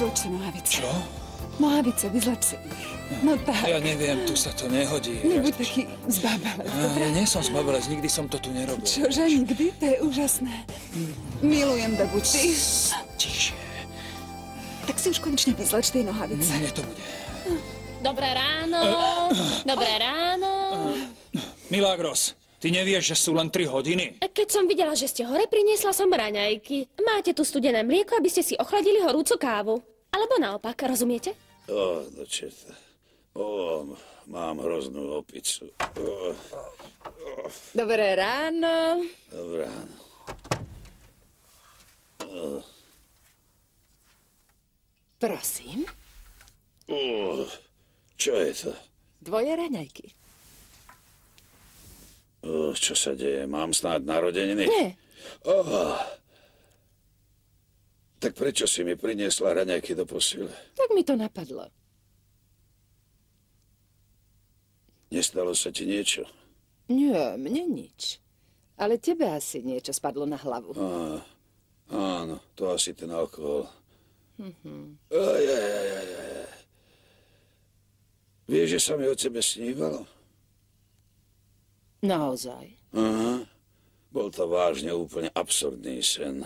Vyvlč si nohavice. Čo? Nohavice, vyzleč si ich. No tak. Ja neviem, tu sa to nehodí. Nebuď taký zbabelec, Ja, dobre? ja nie som zbabelec, nikdy som to tu nerobil. Čože nikdy? To je úžasné. Milujem ty. Tišie. Tak si už konečne vyzleč tie nohavice. Mne to bude. Dobré ráno. Dobré ráno. Milagros, ty nevieš, že sú len 3 hodiny? Keď som videla, že ste hore, priniesla som raňajky. Máte tu studené mlieko, aby ste si ochladili horúcu kávu. Alebo naopak, rozumiete? O, do čerta. O, mám hroznú opicu. O, Dobré ráno. dobrá. Prosím, O, čo je to? dvoje raňajky. O, čo sa deje? Mám snáď narodeniny? Nie, Tak prečo si mi priniesla raňajky do posile? tak mi to napadlo. Nestalo sa ti niečo? Nie, mne nič. Ale tebe asi niečo spadlo na hlavu. Á, áno, to asi ten alkohol. Aj, aj, aj, aj, aj. Vieš, že sa mi o tebe snívalo? Naozaj. Aha. Bol to vážne úplne absurdný sen.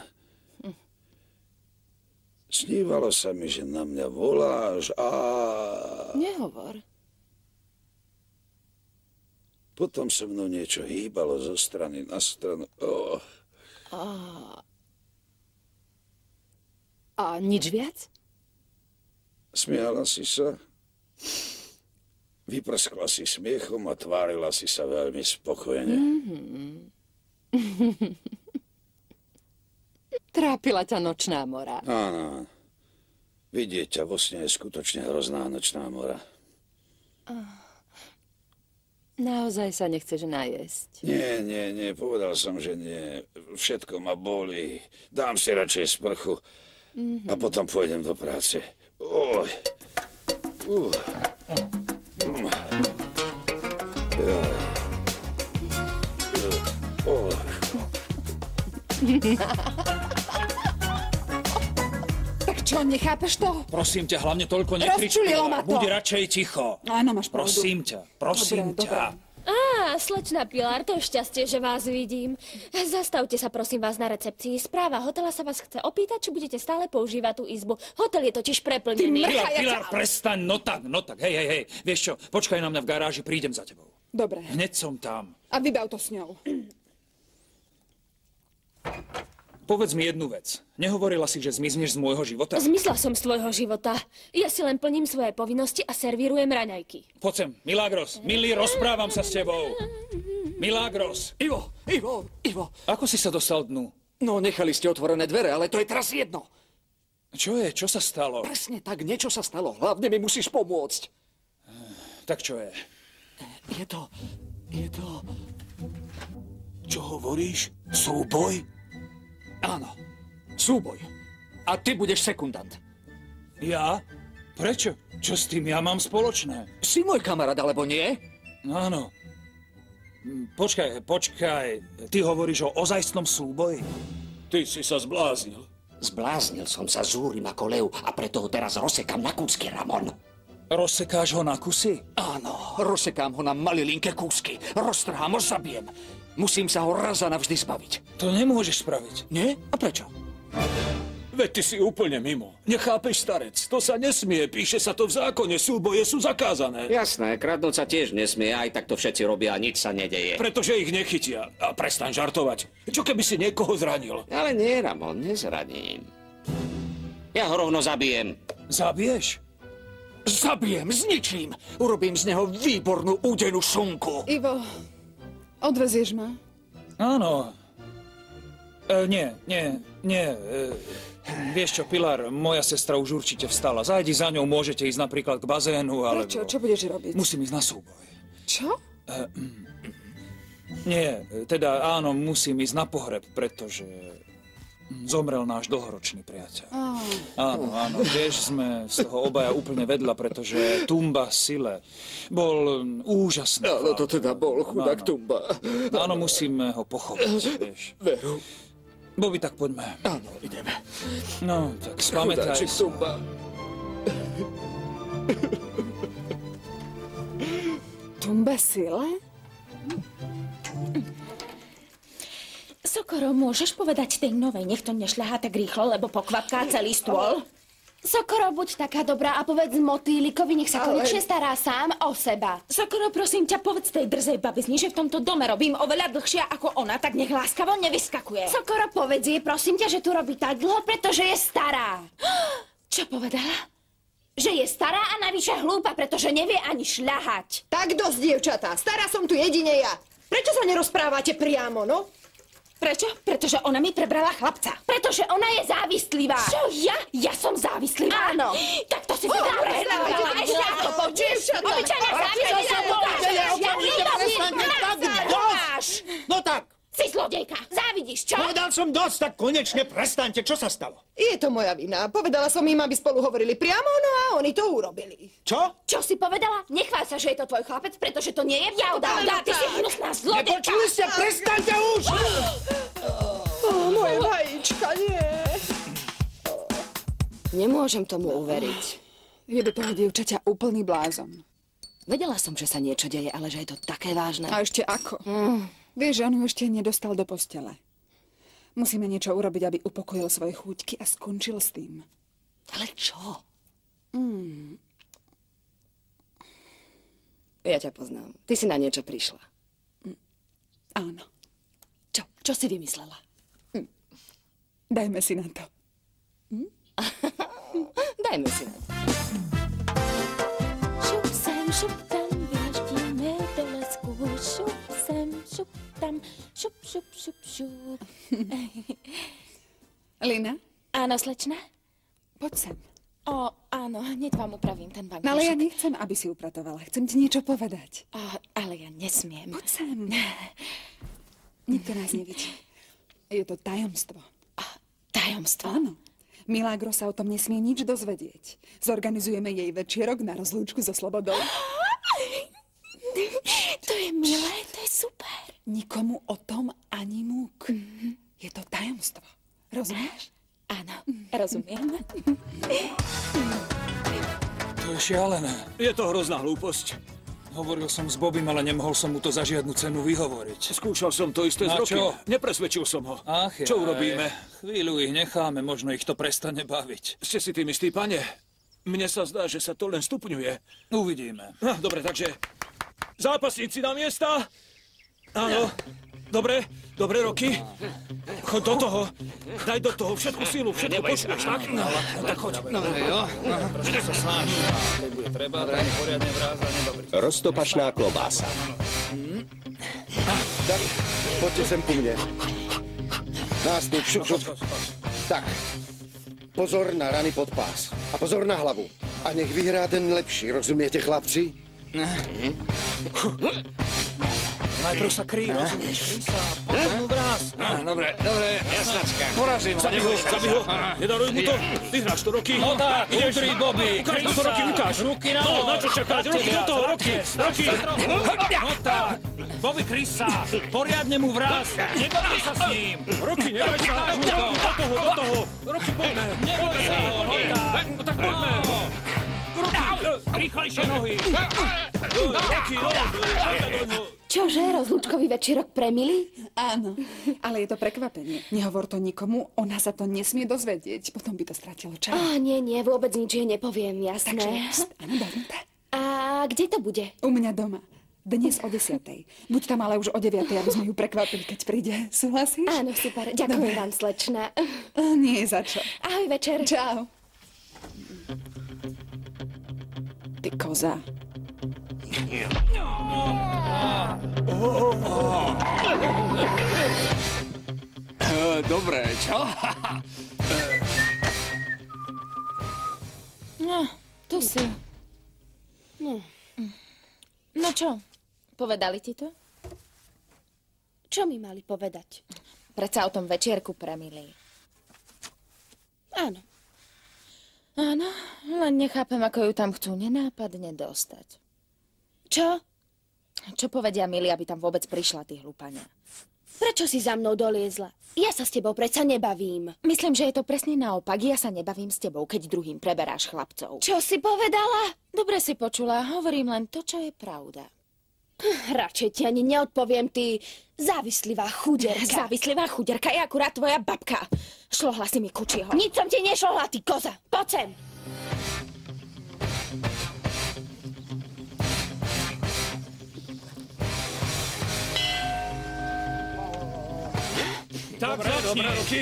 Snívalo sa mi, že na mňa voláš a Nehovor. potom so mnou niečo hýbalo zo strany na stranu. Oh, A nič viac? smiala si sa? Vyprskla si smiechom a tvárila si sa veľmi spokojne. Trápila ťa nočná mora. Áno. Vidieť ťa vo sne je skutočne hrozná nočná mora. Naozaj sa nechceš najesť. Nie, nie, nie, povedal som, že nie. Všetko ma boli. Dám si radšej sprchu a potom pôjdem do práce. Oj. Uh. Tak čo, nechápeš to? Prosím ťa, hlavne toľko nekrič. Rozčulilo ma to. Buď radšej ticho. Áno, máš pravdu. Prosím ťa, prosím Dobre, ťa. Á, slečna Pilar, to je šťastie, že vás vidím. Zastavte sa prosím vás na recepcii. Správa hotela sa vás chce opýtať, či budete stále používať tú izbu. Hotel je totiž preplnený. Ty Pilar, Ja Pilar, prestaň, no tak, no tak, hej, hej, hej. Vieš čo, počkaj na mňa v garáži, prídem za tebou. Dobre. Hneď som tam. A vybav to s ňou. Povedz mi jednu vec. Nehovorila si, že zmizneš z môjho života? Zmizla som z tvojho života. Ja si len plním svoje povinnosti a servírujem raňajky. Poď sem, Milagros, milý, rozprávam sa s tebou. Milagros, Ivo, Ivo, Ivo. ako si sa dostal dnu? No, nechali ste otvorené dvere, ale to je teraz jedno. Čo je, čo sa stalo? Presne tak, niečo sa stalo. Hlavne mi musíš pomôcť. Tak čo je? Je to... Je to... Čo hovoríš? Súboj? Áno. Súboj. A ty budeš sekundant. Ja? Prečo? Čo s tým ja mám spoločné? Si môj kamarát, alebo nie? Áno. Mm, Počkaj, počkaj. Ty hovoríš o ozajstnom súboji? Ty si sa zbláznil. Zbláznil som sa, zúrim ako lev a preto ho teraz rozsekam na kúsky, Ramon. Rozsekáš ho na kusy? Áno, rozsekám ho na malilinké kúsky. Roztrhám ho, zabijem. Musím sa ho raz a navždy zbaviť. To nemôžeš spraviť. Nie? A prečo? Veď ty si úplne mimo. Nechápeš, starec. To sa nesmie. Píše sa to v zákone. Súboje sú zakázané. Jasné, kradnúť sa tiež nesmie, aj tak to všetci robia a nič sa nedeje. Pretože ich nechytia. A prestaň žartovať. Čo keby si niekoho zranil? Ale nie, Ramon, nezraním. Ja ho rovno zabijem. Zabiješ? Zabijem, zničím. Urobím z neho výbornú údenú šunku. Ivo, odvezieš ma? Áno. E, nie, nie, nie. E, vieš čo, Pilar, moja sestra už určite vstala. Zajdi za ňou, môžete ísť napríklad k bazénu, alebo... Prečo? Čo budeš robiť? Musím ísť na súboj. Čo? Nie, teda áno, musím ísť na pohreb, pretože zomrel náš dlhoročný priateľ. Áno, áno, vieš, sme z toho obaja úplne vedľa, pretože Tumba Sile bol úžasný. Áno, to teda bol chudák Áno. Tumba. Áno, musíme ho pochovať, vieš. Veru. Bobby, tak poďme. Áno, ideme. No, tak spamätaj Chudáčik sa. Tumba. Tumba sile? Sokoro, môžeš povedať tej novej, nech to nešľahá tak rýchlo, lebo pokvapká celý stôl? Sokoro, buď taká dobrá a povedz motýlikovi, nech sa Ale- konečne stará sám o seba. Sokoro, prosím ťa, povedz tej drzej babizni, že v tomto dome robím oveľa dlhšie ako ona, tak nech láskavo nevyskakuje. Sokoro, povedz jej, prosím ťa, že tu robí tak dlho, pretože je stará. Čo povedala? Že je stará a navyše hlúpa, pretože nevie ani šľahať. Tak dosť, dievčatá. Stará som tu jedine ja. Prečo sa nerozprávate priamo, no? Prečo? Pretože ona mi prebrala chlapca. Pretože ona je závislivá. Čo, ja? Ja som závislivá? Áno. Tak to si teda prehrala. Ešte ako počuješ? Dievčatá. Obyčajná závislivá. No tak, Si zlodejka. Závidíš, čo? povedal som dosť, tak konečne prestaňte. Čo sa stalo? Je to moja vina. Povedala som im, aby spolu hovorili priamo, no a oni to urobili. Čo? Čo si povedala? Nechvál sa, že je to tvoj chlapec, pretože to nie je pravda. Dá, ty si hnusná zlodejka. Nepočuli ste? Prestaňte už! Ó, moje vajíčka, nie. Nemôžem tomu uveriť. Je do toho dievčaťa úplný blázon. Vedela som, že sa niečo deje, ale že je to také vážne. A ešte ako? Vieš, že on ju ešte nedostal do postele. Musíme niečo urobiť, aby upokojil svoje chúťky a skončil s tým. Ale čo? Ja ťa poznám. Ty si na niečo prišla. Áno, Čo? Čo si vymyslela? dajme si na to. Dajme si na to. Šup sem, šup tam, vyleštíme do lesku. Šup sem, šup tam, šup, šup, šup, šup. Lina, Áno, slečna? poď sem. O, áno, hneď vám upravím ten No ale ja nechcem, aby si upratovala. Chcem ti niečo povedať. O, ale ja nesmiem. Poď sem. Nikto nás nevidí. Je to tajomstvo. Tajomstvo. Áno. Milagro sa o tom nesmie nič dozvedieť. Zorganizujeme jej večierok na rozlúčku so Slobodou. To je milé, to je super. Nikomu o tom ani múk. Je to tajomstvo. Rozumieš? Áno, rozumiem. To je šialené. Je to hrozná hlúposť. Hovoril som s Bobim, ale nemohol som mu to za žiadnu cenu vyhovoriť. Skúšal som to isté z roky. čo? Nepresvedčil som ho. Ach, Čo urobíme? Chvíľu ich necháme, možno ich to prestane baviť. Ste si tým istý, pane? Mne sa zdá, že sa to len stupňuje. Uvidíme. No, dobre, takže... Zápasníci na miesta? Áno. Dobre, dobre, Roky. Choď do toho. Daj do toho všetku sílu, všetko počuješ, tak? No, tak choď. Keď bude treba, tak poriadne vráza. Roztopačná klobása. Tak, poďte sem ku mne. Nástup, šup, šup. Tak, pozor na rany pod pás. A pozor na hlavu. A nech vyhrá ten lepší, rozumiete, chlapci? Najprv sa krí, rozumieš? Krí sa, potom mu vráz. Dobre, dobre, jasnačka. Porazím ho, Zabij ho, zabij ho. Nedaruj mu to. Vyhráš to, Roky. No tak, Ideš. udri, Bobby, Ukáž mu krí to, Roky, sa. ukáž. Ruky na No, bok. na čo čakať? Roky, do toho, Roky. Roky. No tak, Bobby, krí sa. Poriadne mu vráz. Nebavte sa s ním. Roky, neboj sa. Do toho, do toho, do toho. Roky, poďme. Neboj sa ho, no tak. No tak poďme. Roky, Rýchlejšie nohy. Roky, no. Čože, rozlúčkový večerok pre Mili? Áno, ale je to prekvapenie. Nehovor to nikomu, ona sa to nesmie dozvedieť. Potom by to stratilo čas. Á, nie, nie, vôbec nič jej nepoviem, Takže, jasné. pst, áno. A kde to bude? U mňa doma. Dnes o desiatej. Buď tam ale už o deviatej, aby sme ju prekvapili, keď príde. Súhlasíš? Áno, super, ďakujem Dobre. vám, slečna. Nie je za čo. Ahoj, večer. Čau. Ty koza. Dobre, čo? No, tu si. No. No čo, povedali ti to? Čo mi mali povedať? Predsa o tom večierku pre milí. Áno, Áno, len nechápem, ako ju tam chcú nenápadne dostať. čo? Čo povedia milí, aby tam vôbec prišla tí hlupania? Prečo si za mnou doliezla? Ja sa s tebou predsa nebavím. Myslím, že je to presne naopak. Ja sa nebavím s tebou, keď druhým preberáš chlapcov. Čo si povedala? Dobre si počula, hovorím len to, čo je pravda. Radšej ti ani neodpoviem, ty závislivá chuderka. Závislivá chuderka je akurát tvoja babka. Šlohla si mi kučieho. Nič som ti nešlohla, ty koza. Poď sem. Tak dobre, začni. Dobre, Roky.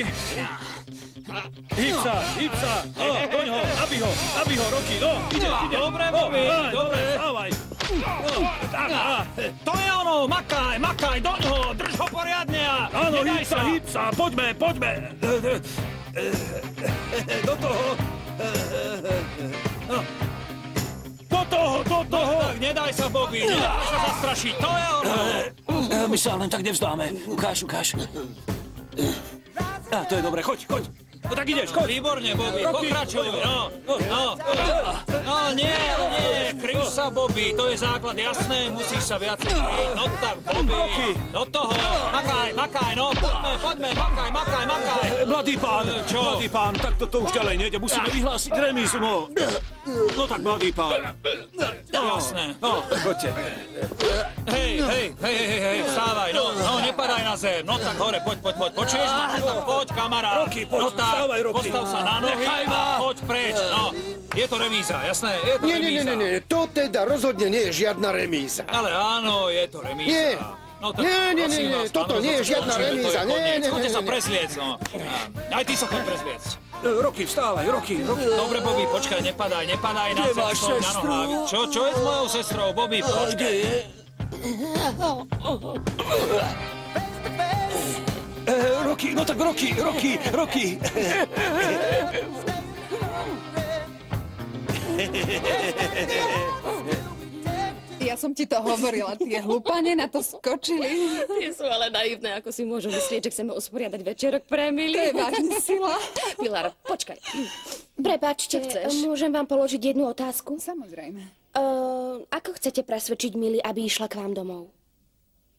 Hýb sa, hýb sa. No, doň ho, nabí ho, nabí ho, Roky, no, ide, ide. Dobre, Bobby, no, dobre. Stávaj. No, tak, á. To je ono, makaj, makaj, doň ho, drž ho poriadne a Áno, hýb sa, hýb sa, poďme, poďme. Do toho. No. Do toho, do toho. Tak nedaj sa, Bobby, nedaj sa zastrašiť, to je ono. My sa len tak nevzdáme. Ukáž, ukáž. Á, to je dobre, choď, choď. No tak ideš, choď. Výborne, Bobby, pokračuj, no, no, no, nie, nie, kryj sa, Bobby, to je základ, jasné, musíš sa viac kryť, no tak, Bobby, do toho, makaj, makaj, no, poďme, poďme, makaj, makaj, makaj. Mladý pán, Čo? mladý pán, tak to, to už ďalej nejde, musíme vyhlásiť remízu, no. No tak, mladý pán. No, Jasné. No, poďte. Hej, hej, hej, hej, hej, vstávaj, no, no, nepadaj na zem, no tak hore, poď, poď, poď, počuješ ma? No tak poď, kamarát. Roky, poď, no tak, vstávaj, Roky. postav sa na nohy Nechaj a poď preč, no. Je to remíza, jasné, je to Nie, nie, remíza. nie, nie, nie, to teda rozhodne nie je žiadna remíza. Ale áno, je to remíza. Nie. No tak, Nie, nie, nie, nie, vás, toto nie je žiadna remíza, nie, nie, Choďte nie, sa nie. prezliec, no. Aj ty sa choď prezliec. Roky, vstávaj, Roky, Roky. Dobre, Bobby, počkaj, nepadaj, nepadaj na stoj na sestru? nohách. Čo, čo je s mojou sestrou, Bobby, počkaj. Eh, Roky, no tak Roky, Roky, Roky. Ja som ti to hovorila, tie hlupane na to skočili. Tie sú ale naivné, ako si môžu myslieť, že chceme usporiadať večerok pre Emily. To je vážna sila. Pilar, počkaj. Prepačte, môžem vám položiť jednu otázku? Samozrejme. Uh, ako chcete presvedčiť Mili, aby išla k vám domov?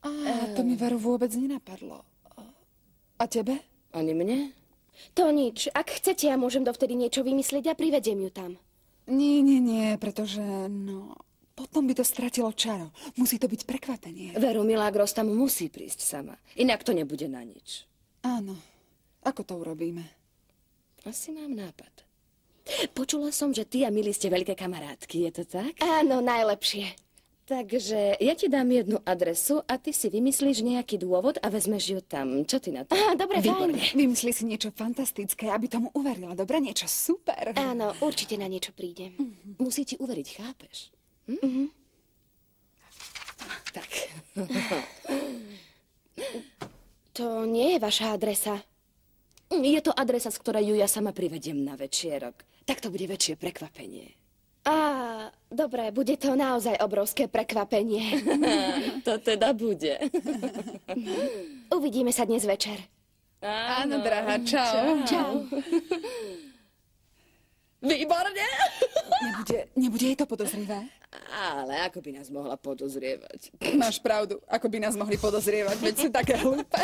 A to mi veru vôbec nenapadlo. A tebe? Ani mne? To nič. Ak chcete, ja môžem dovtedy niečo vymyslieť a privediem ju tam. Nie, nie, nie, pretože, no, potom by to stratilo čaro. Musí to byť prekvapenie. Veru Milagros tam musí prísť sama. Inak to nebude na nič. Áno. Ako to urobíme? Asi mám nápad. Počula som, že ty a Mili ste veľké kamarátky, je to tak? Áno, najlepšie. Takže ja ti dám jednu adresu a ty si vymyslíš nejaký dôvod a vezmeš ju tam. Čo ty na to? Á, dobre, fajn. Vymyslí si niečo fantastické, aby tomu uverila. Dobre, niečo super. Áno, určite na niečo prídem. Musí ti uveriť, chápeš? Hm? Tak. To nie je vaša adresa. Je to adresa, z ktorej ju ja sama privediem na večierok. Tak to bude väčšie prekvapenie. Á, dobre, bude to naozaj obrovské prekvapenie. to teda bude. Uvidíme sa dnes večer. Áno, drahá, čau. Čau. Výborne. Nebude, nebude jej to podozrivé? Ale ako by nás mohla podozrievať? Máš pravdu, ako by nás mohli podozrievať, veď sú také hlúpe.